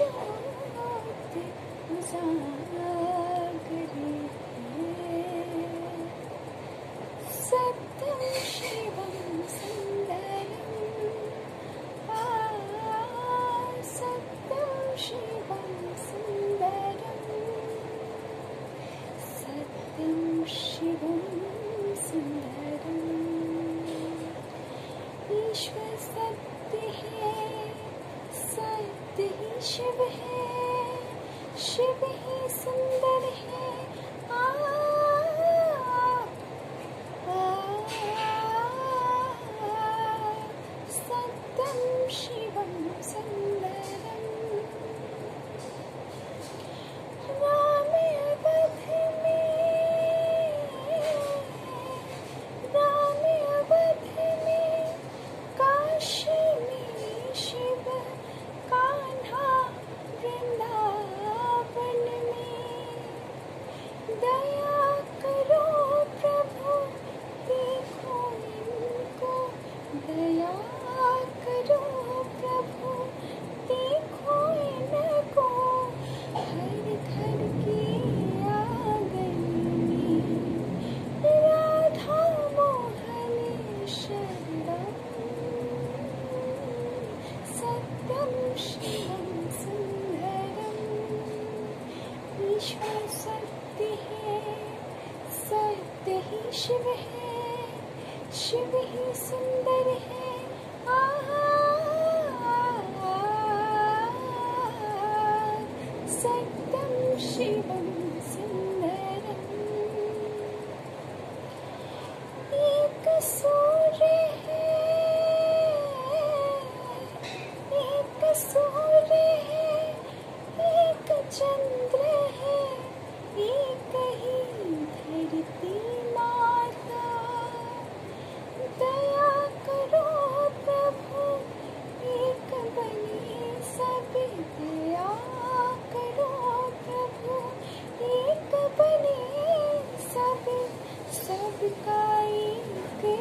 Shine, shine, सत्य ही शिव है शिव ही सुंदर ही शिव है, शिव ही सुंदर है। सत्यम शिव सुंदर एक सूर्य है, एक सूर्य है, एक चंद्र है, एक ही धरती cây ký